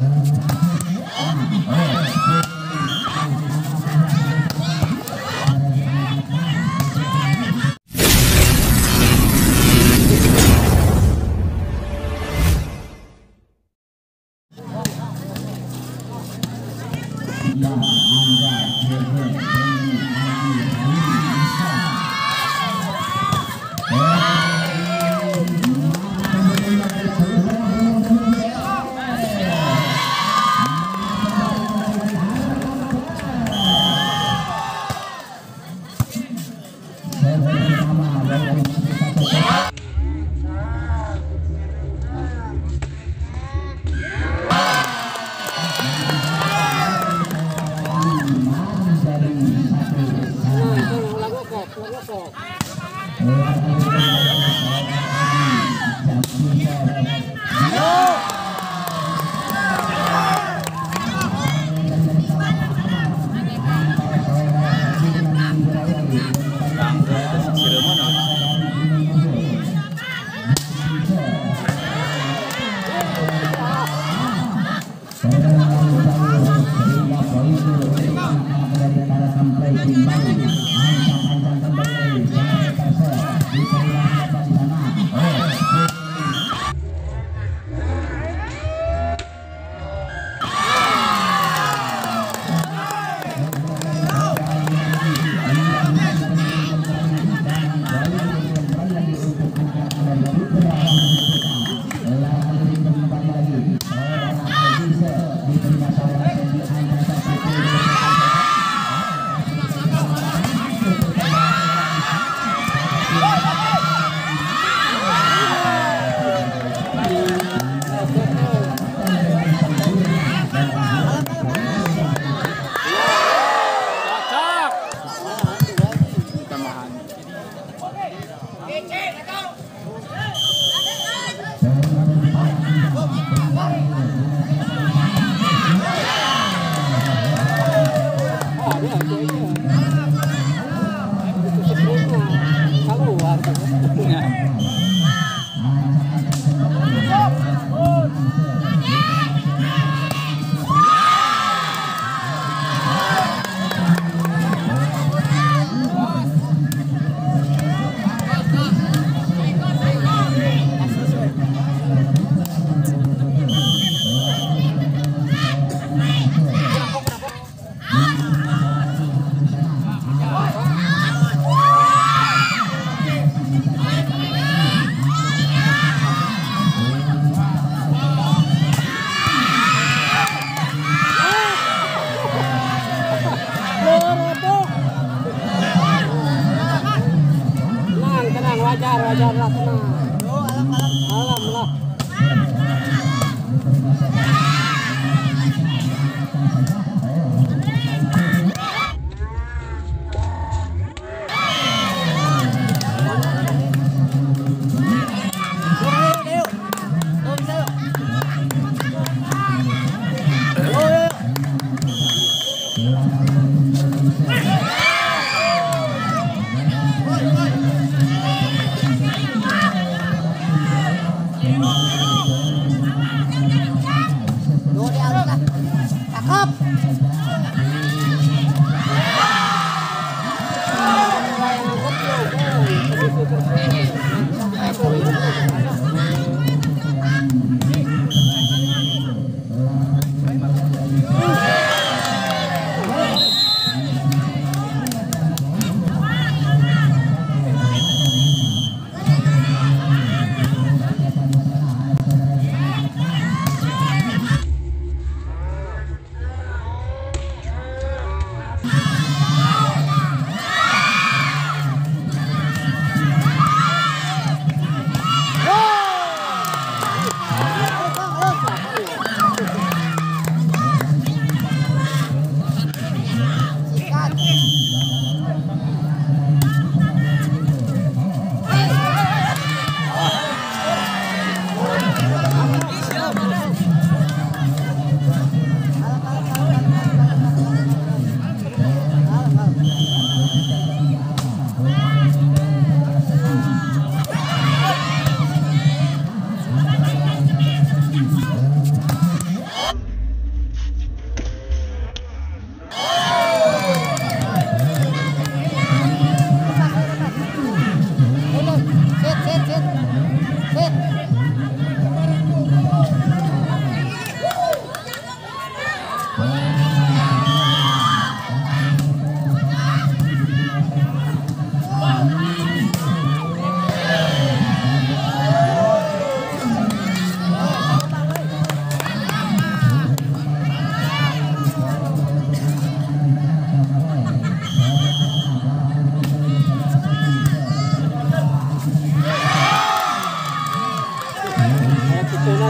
Oh, my God.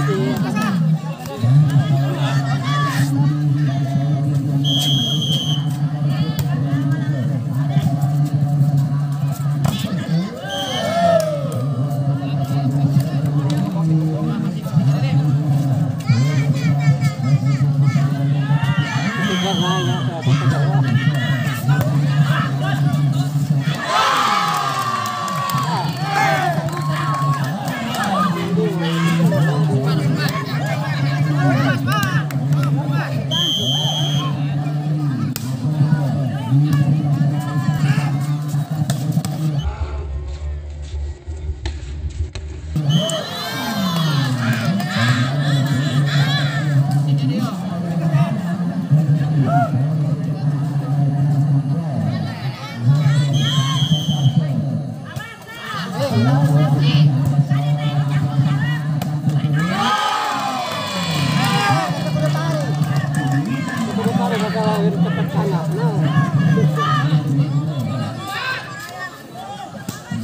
嗯。